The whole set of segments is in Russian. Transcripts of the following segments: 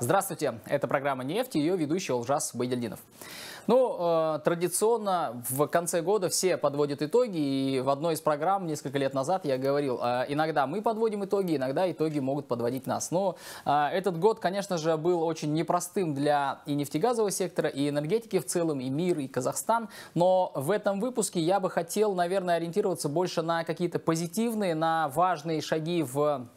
Здравствуйте, это программа «Нефть» и ее ведущий Олжас Байдельдинов. Ну, э, традиционно в конце года все подводят итоги, и в одной из программ несколько лет назад я говорил, э, иногда мы подводим итоги, иногда итоги могут подводить нас. Но э, этот год, конечно же, был очень непростым для и нефтегазового сектора, и энергетики в целом, и мир, и Казахстан. Но в этом выпуске я бы хотел, наверное, ориентироваться больше на какие-то позитивные, на важные шаги в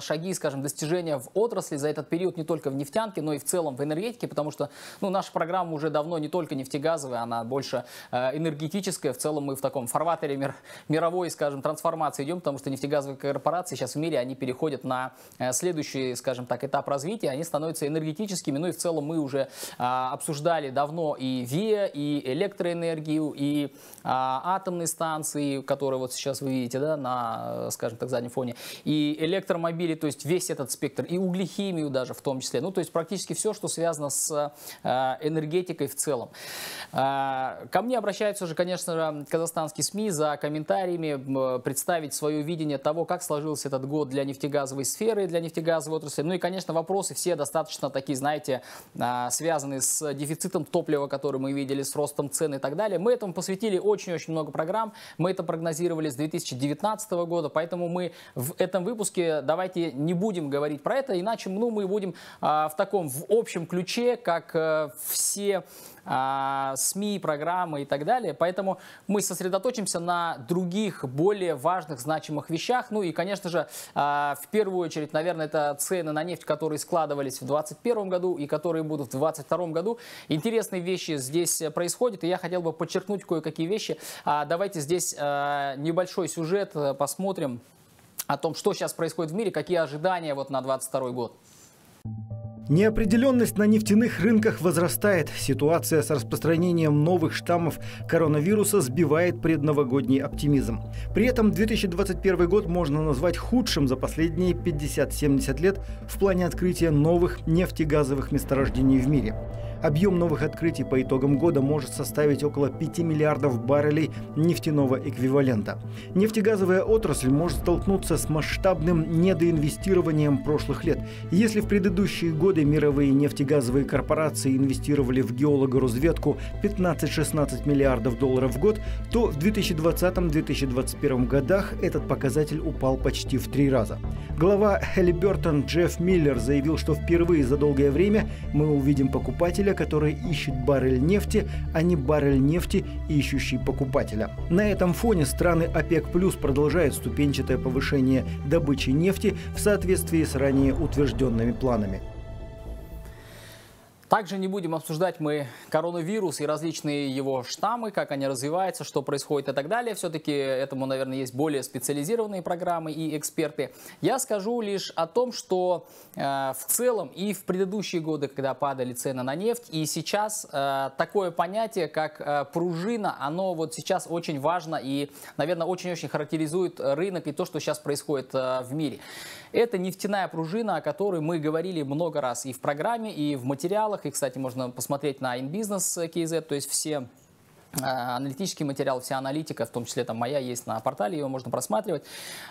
шаги, скажем, достижения в отрасли за этот период не только в нефтянке, но и в целом в энергетике, потому что ну, наша программа уже давно не только нефтегазовая, она больше э, энергетическая. В целом мы в таком фарватере мир, мировой, скажем, трансформации идем, потому что нефтегазовые корпорации сейчас в мире, они переходят на э, следующий, скажем так, этап развития, они становятся энергетическими. Ну и в целом мы уже обсуждали давно и ВИА, и электроэнергию, и атомные станции, которые вот сейчас вы видите да, на, скажем так, заднем фоне, и электро электромобили, то есть весь этот спектр, и углехимию даже в том числе. Ну, то есть практически все, что связано с э, энергетикой в целом. Э, ко мне обращаются уже, конечно же, казахстанские СМИ за комментариями, представить свое видение того, как сложился этот год для нефтегазовой сферы, для нефтегазовой отрасли. Ну и, конечно, вопросы все достаточно такие, знаете, э, связанные с дефицитом топлива, который мы видели, с ростом цен и так далее. Мы этому посвятили очень-очень много программ. Мы это прогнозировали с 2019 года, поэтому мы в этом выпуске давайте не будем говорить про это, иначе ну, мы будем а, в таком в общем ключе, как а, все а, СМИ, программы и так далее. Поэтому мы сосредоточимся на других, более важных, значимых вещах. Ну и, конечно же, а, в первую очередь, наверное, это цены на нефть, которые складывались в 2021 году и которые будут в 2022 году. Интересные вещи здесь происходят, и я хотел бы подчеркнуть кое-какие вещи. Давайте здесь небольшой сюжет посмотрим о том, что сейчас происходит в мире, какие ожидания вот на 2022 год. Неопределенность на нефтяных рынках возрастает. Ситуация с распространением новых штаммов коронавируса сбивает предновогодний оптимизм. При этом 2021 год можно назвать худшим за последние 50-70 лет в плане открытия новых нефтегазовых месторождений в мире. Объем новых открытий по итогам года может составить около 5 миллиардов баррелей нефтяного эквивалента. Нефтегазовая отрасль может столкнуться с масштабным недоинвестированием прошлых лет. Если в предыдущие годы мировые нефтегазовые корпорации инвестировали в геологоразведку 15-16 миллиардов долларов в год, то в 2020-2021 годах этот показатель упал почти в три раза. Глава Halliburton Джефф Миллер заявил, что впервые за долгое время мы увидим покупателя покупателя, который ищет баррель нефти, а не баррель нефти, ищущий покупателя. На этом фоне страны ОПЕК плюс продолжают ступенчатое повышение добычи нефти в соответствии с ранее утвержденными планами. Также не будем обсуждать мы коронавирус и различные его штаммы, как они развиваются, что происходит и так далее. Все-таки этому, наверное, есть более специализированные программы и эксперты. Я скажу лишь о том, что э, в целом и в предыдущие годы, когда падали цены на нефть, и сейчас э, такое понятие, как э, пружина, оно вот сейчас очень важно и, наверное, очень-очень характеризует рынок и то, что сейчас происходит э, в мире. Это нефтяная пружина, о которой мы говорили много раз и в программе, и в материалах. И, кстати, можно посмотреть на InBusiness KZ, то есть все а, аналитический материал, вся аналитика, в том числе там моя есть на портале, ее можно просматривать.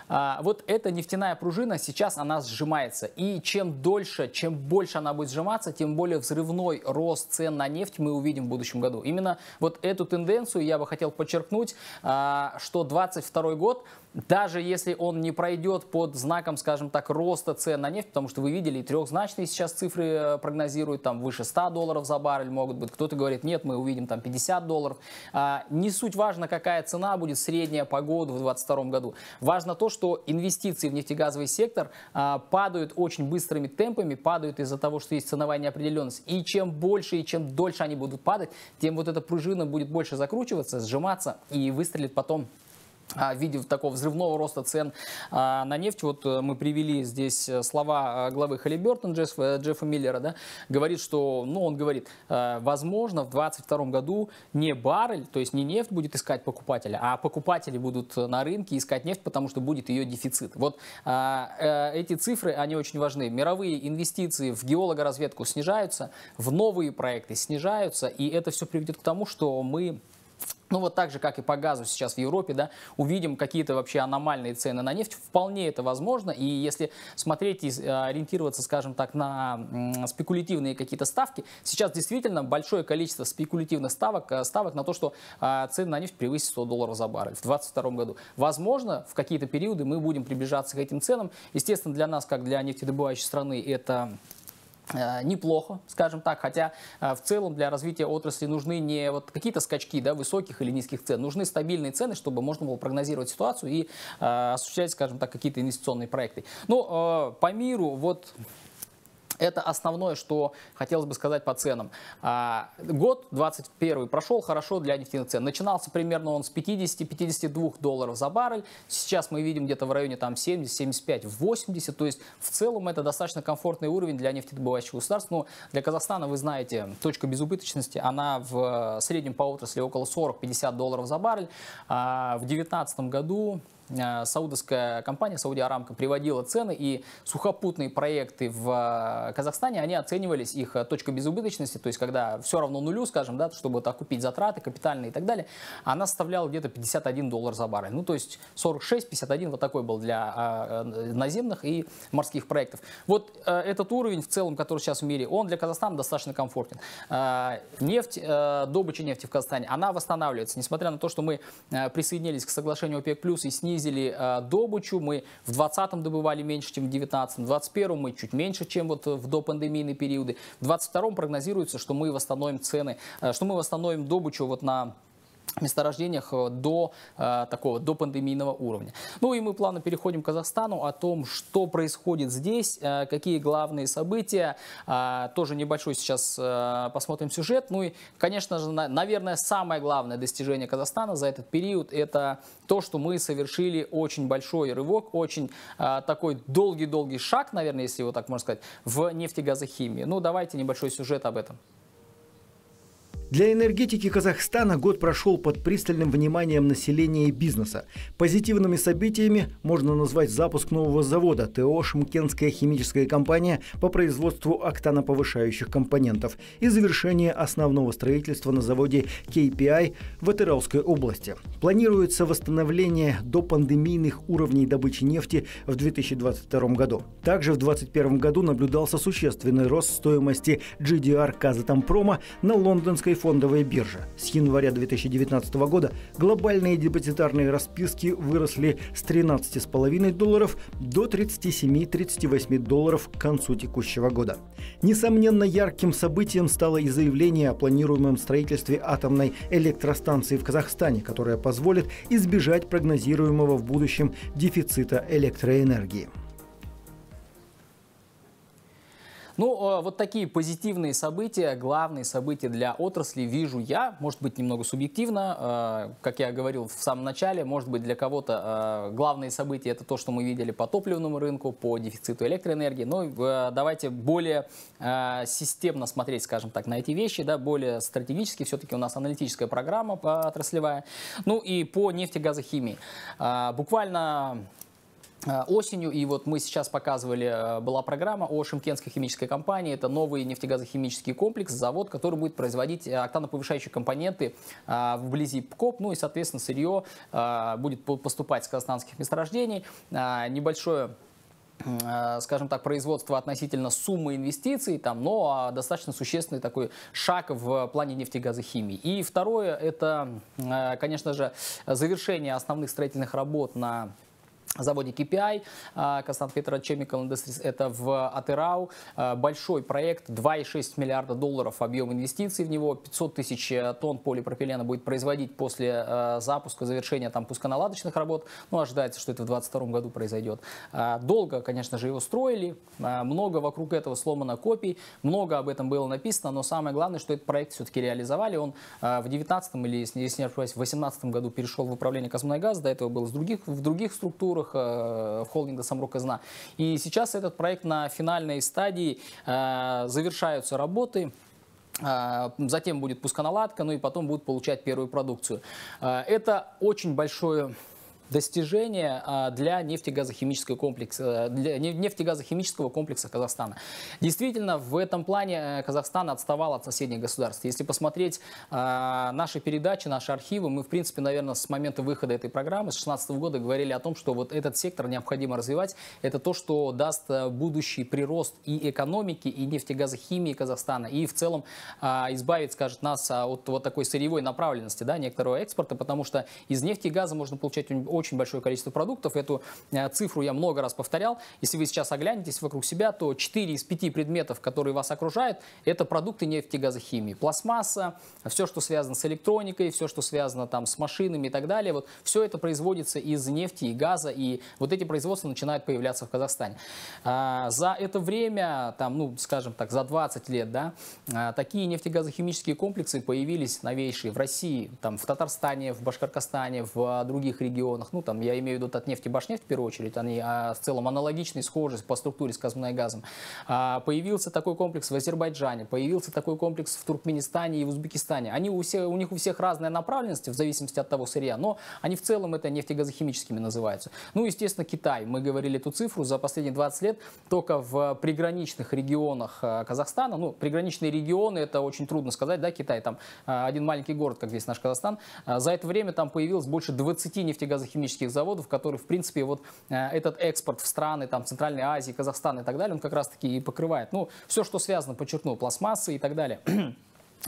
А, вот эта нефтяная пружина сейчас она сжимается. И чем дольше, чем больше она будет сжиматься, тем более взрывной рост цен на нефть мы увидим в будущем году. Именно вот эту тенденцию я бы хотел подчеркнуть, а, что 2022 год даже если он не пройдет под знаком, скажем так, роста цен на нефть, потому что вы видели, трехзначные сейчас цифры э, прогнозируют, там выше 100 долларов за баррель могут быть, кто-то говорит, нет, мы увидим там 50 долларов. А, не суть важно, какая цена будет средняя по году в 2022 году. Важно то, что инвестиции в нефтегазовый сектор а, падают очень быстрыми темпами, падают из-за того, что есть ценовая неопределенность. И чем больше и чем дольше они будут падать, тем вот эта пружина будет больше закручиваться, сжиматься и выстрелит потом в виде такого взрывного роста цен а, на нефть. Вот э, мы привели здесь э, слова э, главы Халибертон Джеффа, Джеффа Миллера, да, говорит, что, ну, он говорит, возможно, в 2022 году не баррель, то есть не нефть будет искать покупателя, а покупатели будут на рынке искать нефть, потому что будет ее дефицит. Вот а, эти цифры, они очень важны. Мировые инвестиции в геологоразведку снижаются, в новые проекты снижаются, и это все приведет к тому, что мы ну вот так же, как и по газу сейчас в Европе, да, увидим какие-то вообще аномальные цены на нефть. Вполне это возможно. И если смотреть и э, ориентироваться, скажем так, на спекулятивные какие-то ставки, сейчас действительно большое количество спекулятивных ставок, э, ставок на то, что э, цены на нефть превысят 100 долларов за баррель в 2022 году. Возможно, в какие-то периоды мы будем приближаться к этим ценам. Естественно, для нас, как для нефтедобывающей страны, это неплохо, скажем так, хотя э, в целом для развития отрасли нужны не вот какие-то скачки да, высоких или низких цен, нужны стабильные цены, чтобы можно было прогнозировать ситуацию и э, осуществлять, скажем так, какие-то инвестиционные проекты. Ну, по миру вот это основное, что хотелось бы сказать по ценам. А, год 21 прошел хорошо для нефтяных цен. Начинался примерно он с 50-52 долларов за баррель. Сейчас мы видим где-то в районе там 70, 75, 80. То есть в целом это достаточно комфортный уровень для нефтедобывающих государств. Но для Казахстана, вы знаете, точка безубыточности, она в среднем по отрасли около 40-50 долларов за баррель. А в 2019 году саудовская компания Сауди Арамка приводила цены, и сухопутные проекты в э, Казахстане, они оценивались, их э, точка безубыточности, то есть когда все равно нулю, скажем, да, чтобы вот окупить затраты капитальные и так далее, она составляла где-то 51 доллар за баррель. Ну, то есть 46-51 вот такой был для наземных и морских проектов. Вот этот уровень в целом, который сейчас в мире, он для Казахстана достаточно комфортен. Нефть, добыча нефти в Казахстане, она восстанавливается, несмотря на то, что мы присоединились к соглашению ОПЕК+, и снизили снизили э, добычу. Мы в 2020 добывали меньше, чем в 2019. В 2021 мы чуть меньше, чем вот в допандемийные периоды. В 2022 прогнозируется, что мы восстановим цены, э, что мы восстановим добычу вот на месторождениях э, до э, такого до пандемийного уровня. Ну и мы плавно переходим к Казахстану о том, что происходит здесь, э, какие главные события. Э, тоже небольшой сейчас э, посмотрим сюжет. Ну и, конечно же, на, наверное, самое главное достижение Казахстана за этот период это то, что мы совершили очень большой рывок, очень э, такой долгий-долгий шаг, наверное, если его так можно сказать, в нефтегазохимии. Ну давайте небольшой сюжет об этом. Для энергетики Казахстана год прошел под пристальным вниманием населения и бизнеса. Позитивными событиями можно назвать запуск нового завода ТО «Шымкентская химическая компания» по производству октаноповышающих компонентов и завершение основного строительства на заводе KPI в Атырауской области. Планируется восстановление до пандемийных уровней добычи нефти в 2022 году. Также в 2021 году наблюдался существенный рост стоимости GDR Казатомпрома на лондонской фондовая биржа. С января 2019 года глобальные депозитарные расписки выросли с 13,5 долларов до 37-38 долларов к концу текущего года. Несомненно, ярким событием стало и заявление о планируемом строительстве атомной электростанции в Казахстане, которая позволит избежать прогнозируемого в будущем дефицита электроэнергии. Ну, э, вот такие позитивные события, главные события для отрасли вижу я, может быть, немного субъективно, э, как я говорил в самом начале, может быть, для кого-то э, главные события это то, что мы видели по топливному рынку, по дефициту электроэнергии, но давайте более системно смотреть, скажем так, на эти вещи, да, более стратегически, все-таки у нас аналитическая программа отраслевая, ну и по нефтегазохимии. Буквально осенью, и вот мы сейчас показывали, э, была программа о Шимкентской химической компании, это новый нефтегазохимический комплекс, завод, который будет производить э, октаноповышающие компоненты вблизи ПКОП, ну и, соответственно, сырье будет поступать с казахстанских месторождений, небольшое скажем так, производство относительно суммы инвестиций, там, но достаточно существенный такой шаг в плане нефтегазохимии. И второе, это, конечно же, завершение основных строительных работ на заводе KPI, Казахстан Petrochemical Industries, это в Атырау. А, большой проект, 2,6 миллиарда долларов объем инвестиций в него, 500 тысяч э, тонн полипропилена будет производить после э, запуска, завершения там пусконаладочных работ. Ну, ожидается, что это в 2022 году произойдет. А, долго, конечно же, его строили, а, много вокруг этого сломано копий, много об этом было написано, но самое главное, что этот проект все-таки реализовали. Он в 2019 или, если не ошибаюсь, в 2018 году перешел в управление Казмунайгаз, до этого был в других, в других структурах, структурах э, холдинга «Самрук-Казна». И сейчас этот проект на финальной стадии, э, завершаются работы, э, Затем будет пусконаладка, ну и потом будут получать первую продукцию. Это очень большое достижение а, для нефтегазохимического комплекса, для нефтегазохимического комплекса Казахстана. Действительно, в этом плане э, Казахстан отставал от соседних государств. Если посмотреть а, наши передачи, наши архивы, мы, в принципе, наверное, с момента выхода этой программы, с 2016 года, говорили о том, что вот этот сектор необходимо развивать. Это то, что даст э, будущий прирост и экономики, и нефтегазохимии Казахстана, и в целом а, избавить, скажет нас, от вот такой сырьевой направленности, да, некоторого экспорта, потому что из нефти и газа можно получать очень большое количество продуктов. Эту э, цифру я много раз повторял. Если вы сейчас оглянетесь вокруг себя, то 4 из 5 предметов, которые вас окружают, это продукты нефти, газохимии. Пластмасса, все, что связано с электроникой, все, что связано там с машинами и так далее. Вот все это производится из нефти и газа, и вот эти производства начинают появляться в Казахстане. А, за это время, там, ну, скажем так, за 20 лет, да, а, такие нефтегазохимические комплексы появились новейшие в России, там, в Татарстане, в Башкортостане, в других регионах. Ну, там, я имею в виду Татнефть и Башнефть, в первую очередь, они а, в целом аналогичны, схожи по структуре с Казмунайгазом. А, появился такой комплекс в Азербайджане, появился такой комплекс в Туркменистане и в Узбекистане. Они у, всех, у них у всех разная направленность в зависимости от того сырья, но они в целом это нефтегазохимическими называются. Ну, естественно, Китай. Мы говорили эту цифру за последние 20 лет только в приграничных регионах а, Казахстана. Ну, приграничные регионы, это очень трудно сказать, да, Китай, там а, один маленький город, как здесь наш Казахстан. За это время там появилось больше 20 нефтегазохимических заводов, которые, в принципе, вот этот экспорт в страны, там, Центральной Азии, Казахстан и так далее, он как раз-таки и покрывает. Ну, все, что связано, подчеркну, пластмассы и так далее.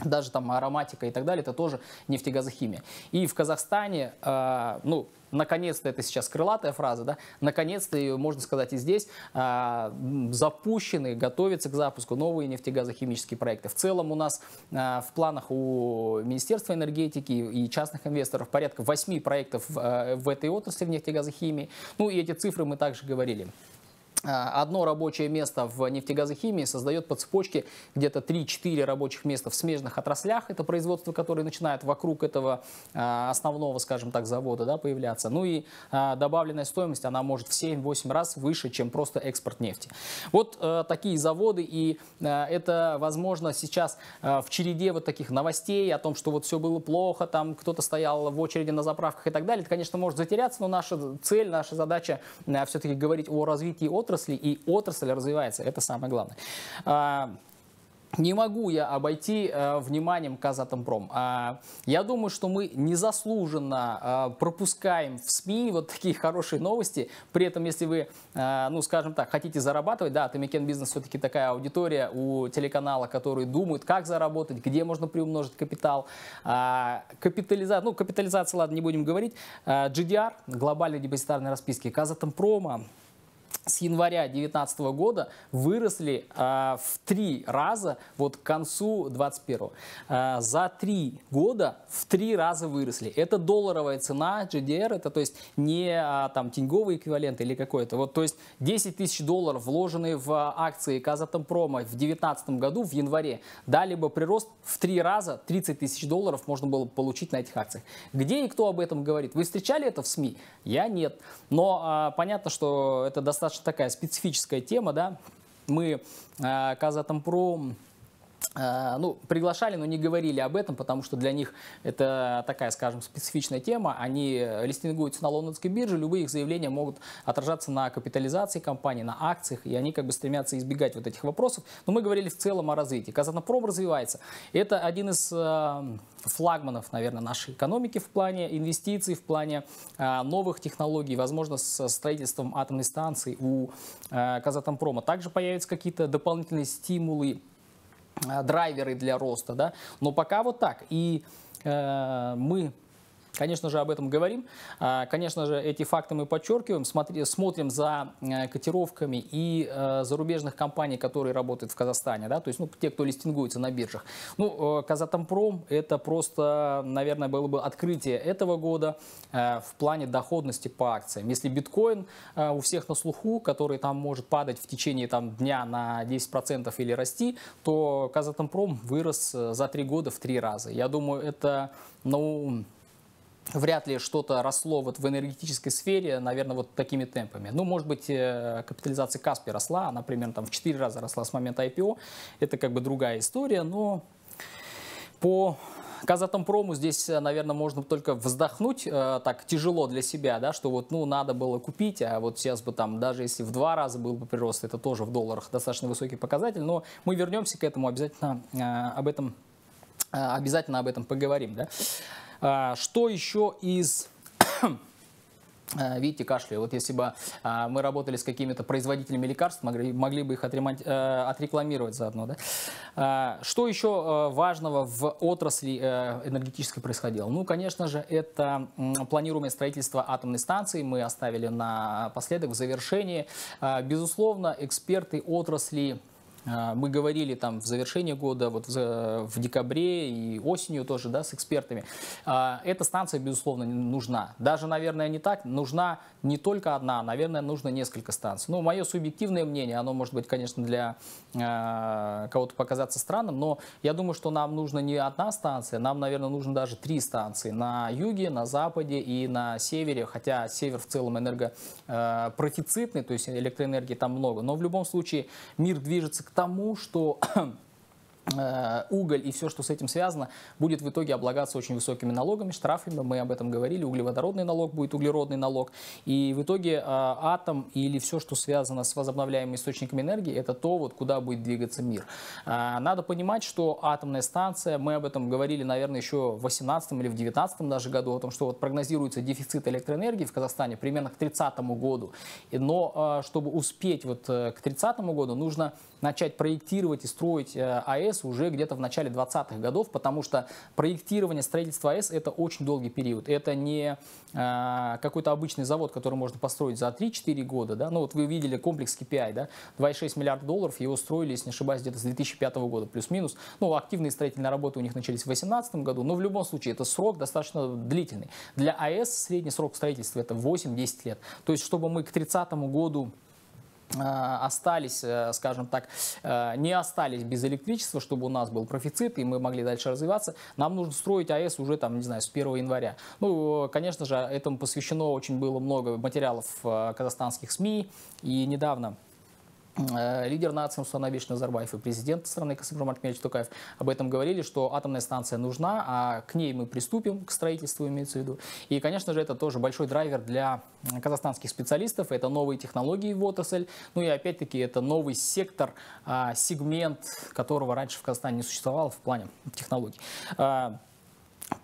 даже там ароматика и так далее, это тоже нефтегазохимия. И в Казахстане, э, ну, наконец-то, это сейчас крылатая фраза, да, наконец-то ее, можно сказать, и здесь э, запущены, готовятся к запуску новые нефтегазохимические проекты. В целом у нас э, в планах у Министерства энергетики и частных инвесторов порядка 8 проектов э, в этой отрасли, в нефтегазохимии. Ну и эти цифры мы также говорили. А, одно рабочее место в нефтегазохимии создает по цепочке где-то 3-4 рабочих места в смежных отраслях. Это производство, которое начинает вокруг этого а, основного, скажем так, завода да, появляться. Ну и а, добавленная стоимость, она может в 7-8 раз выше, чем просто экспорт нефти. Вот такие заводы, и это, возможно, сейчас в череде вот таких новостей о том, что вот все было плохо, там кто-то стоял в очереди на заправках и так далее. Это, конечно, может затеряться, но наша цель, наша задача все-таки говорить о развитии отрасли, отрасли, и отрасль развивается. Это самое главное. А, не могу я обойти э, вниманием Казатомпром. Э, я думаю, что мы незаслуженно э, пропускаем в СМИ вот такие хорошие новости. При этом, если вы, э, ну, скажем так, хотите зарабатывать, да, Томикен Бизнес все-таки такая аудитория у телеканала, которые думают, как заработать, где можно приумножить капитал. Э, капитализация, ну, капитализация, ладно, не будем говорить. Э, GDR, глобальной депозитарной расписки Казатомпрома, с января 2019 года выросли э, в три раза вот к концу 2021. Э, а, за три года в три раза выросли. Это долларовая цена GDR, это то есть не э, там тенговый эквивалент или какой-то. Вот, то есть 10 тысяч долларов, вложенные в акции Казатомпрома в 2019 году, в январе, дали бы прирост в три раза, 30 тысяч долларов можно было бы получить на этих акциях. Где и кто об этом говорит? Вы встречали это в СМИ? Я нет. Но э, понятно, что это достаточно такая специфическая тема, да. Мы э, Казатомпром ну, приглашали, но не говорили об этом, потому что для них это такая, скажем, специфичная тема. Они листингуются на лондонской бирже, любые их заявления могут отражаться на капитализации компании, на акциях, и они как бы стремятся избегать вот этих вопросов. Но мы говорили в целом о развитии. Казатомпром развивается. Это один из э, флагманов, наверное, нашей экономики в плане инвестиций, в плане э, новых технологий, возможно, с строительством атомной станции у Казатомпрома. Также появятся какие-то дополнительные стимулы Э, драйверы для роста, да, но пока вот так. И э, мы Конечно же, об этом говорим. А, конечно же, эти факты мы подчеркиваем, смотри, смотрим за э, котировками и э, зарубежных компаний, которые работают в Казахстане, да, то есть ну, те, кто листингуется на биржах. Ну, э, Казатомпром – это просто, наверное, было бы открытие этого года в плане доходности по акциям. Если биткоин у всех на слуху, который там может падать в течение там, дня на 10% или расти, то Казатомпром вырос за три года в три раза. Я думаю, это, ну, вряд ли что-то росло вот в энергетической сфере, наверное, вот такими темпами. Ну, может быть, э, капитализация Каспи росла, она примерно там в 4 раза росла с момента IPO. Это как бы другая история, но по Казатомпрому здесь, наверное, можно только вздохнуть так тяжело для себя, да, что вот, ну, надо было купить, а вот сейчас бы там, даже если в два раза был бы прирост, это тоже в долларах достаточно высокий показатель, но мы вернемся к этому, обязательно об этом, обязательно об этом поговорим, да. Что еще из Э, видите, кашляю. Вот если бы а, мы работали с какими-то производителями лекарств, могли, бы их отремонт, э, отрекламировать заодно. Да? А, что еще э, важного в отрасли энергетической происходило? Ну, конечно же, это планируемое строительство атомной станции. Мы оставили напоследок в завершении. А, безусловно, эксперты отрасли а, мы говорили там в завершении года, вот в, в декабре и осенью тоже, да, с экспертами. А, эта станция, безусловно, нужна. Даже, наверное, не так. Нужна не только одна, наверное, нужно несколько станций. Ну, мое субъективное мнение, оно может быть, конечно, для э, кого-то показаться странным, но я думаю, что нам нужно не одна станция, нам, наверное, нужно даже три станции. На юге, на западе и на севере, хотя север в целом энергопрофицитный, то есть электроэнергии там много. Но в любом случае мир движется к тому, что уголь и все, что с этим связано, будет в итоге облагаться очень высокими налогами, штрафами. Мы об этом говорили. Углеводородный налог будет углеродный налог. И в итоге э, атом или все, что связано с возобновляемыми источниками энергии, это то, вот, куда будет двигаться мир. Э, надо понимать, что атомная станция, мы об этом говорили, наверное, еще в 18 или в 19 даже году, о том, что вот прогнозируется дефицит электроэнергии в Казахстане примерно к 30 году. Но чтобы успеть вот к 30 году, нужно начать проектировать и строить э, АЭС уже где-то в начале 20-х годов, потому что проектирование строительства АЭС это очень долгий период. Это не э, какой-то обычный завод, который можно построить за 3-4 года. Да? Ну вот вы видели комплекс KPI, да? 2,6 миллиарда долларов, его строили, если не ошибаюсь, где-то с 2005 года, плюс-минус. Ну, активные строительные работы у них начались в 2018 году, но в любом случае это срок достаточно длительный. Для АЭС средний срок строительства это 8-10 лет. То есть, чтобы мы к 30 году остались, э, скажем так, э, не остались без электричества, чтобы у нас был профицит, и мы могли дальше развиваться, нам нужно строить АЭС уже, там, не знаю, с 1 января. Ну, конечно же, этому посвящено очень было много материалов казахстанских СМИ, и недавно Э, лидер нации Муслан Абиш Назарбаев и президент страны Касым Архмедович Тукаев об этом говорили, что атомная станция нужна, а к ней мы приступим, к строительству имеется в виду. И, конечно же, это тоже большой драйвер для казахстанских специалистов, это новые технологии в отрасль, ну и опять-таки это новый сектор, а, сегмент, которого раньше в Казахстане не существовало в плане технологий.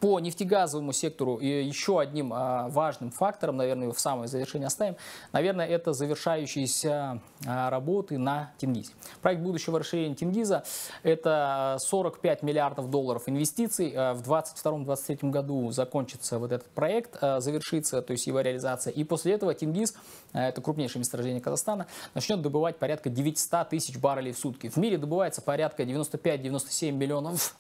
По нефтегазовому сектору и еще одним а, важным фактором, наверное, в самое завершение оставим, наверное, это завершающиеся а, работы на Тенгизе. Проект будущего расширения Тенгиза – это 45 миллиардов долларов инвестиций. А, в 2022-2023 году закончится вот этот проект, завершится, то есть его реализация. И после этого Тенгиз, это крупнейшее месторождение Казахстана, начнет добывать порядка 900 тысяч баррелей в сутки. В мире добывается порядка 95-97 миллионов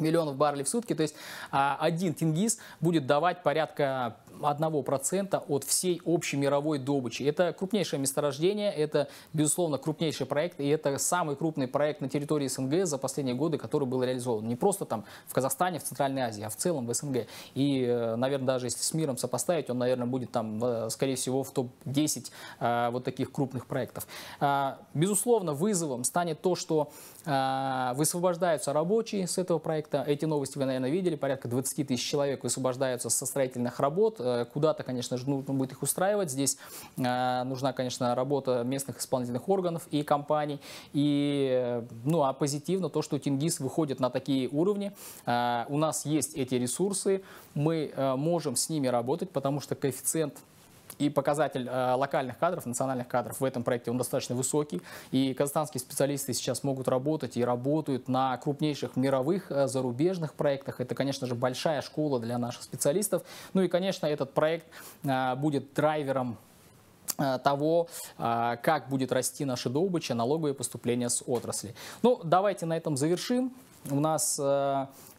миллионов баррелей в сутки. То есть а, один Тенгиз будет давать порядка 1% от всей общей мировой добычи. Это крупнейшее месторождение, это, безусловно, крупнейший проект, и это самый крупный проект на территории СНГ за последние годы, который был реализован. Не просто там в Казахстане, в Центральной Азии, а в целом в СНГ. И, э, наверное, даже если с миром сопоставить, он, наверное, будет там, скорее всего, в топ-10 э, вот таких крупных проектов. Безусловно, вызовом станет то, что э, высвобождаются рабочие с этого проекта. Эти новости вы, наверное, видели. Порядка 20 тысяч человек высвобождаются со строительных работ. Э, куда-то, конечно же, нужно будет их устраивать. Здесь э, нужна, конечно, работа местных исполнительных органов и компаний. И, э, ну, а позитивно то, что Тингис выходит на такие уровни. У нас есть эти ресурсы, мы можем с ними работать, потому что коэффициент и показатель э, локальных кадров, национальных кадров в этом проекте, он достаточно высокий. И казахстанские специалисты сейчас могут работать и работают на крупнейших мировых э, зарубежных проектах. Это, конечно же, большая школа для наших специалистов. Ну и, конечно, этот проект э, будет драйвером того, как будет расти наша добыча, налоговые поступления с отрасли. Ну, давайте на этом завершим. У нас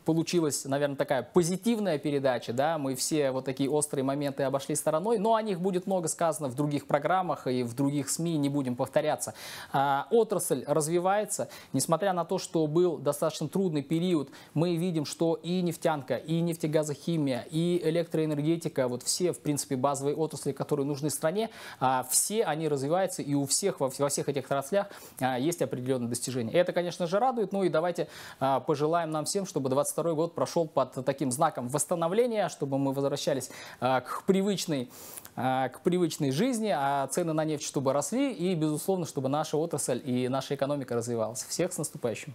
получилась, наверное, такая позитивная передача, да, мы все вот такие острые моменты обошли стороной, но о них будет много сказано в других программах и в других СМИ, не будем повторяться. А, отрасль развивается, несмотря на то, что был достаточно трудный период, мы видим, что и нефтянка, и нефтегазохимия, и электроэнергетика, вот все, в принципе, базовые отрасли, которые нужны стране, а, все они развиваются, и у всех, во, во всех этих отраслях а, есть определенные достижения. Это, конечно же, радует, ну и давайте а, пожелаем нам всем, чтобы 20 2022 год прошел под таким знаком восстановления, чтобы мы возвращались э, к привычной э, к привычной жизни, а цены на нефть чтобы росли и, безусловно, чтобы наша отрасль и наша экономика развивалась. Всех с наступающим!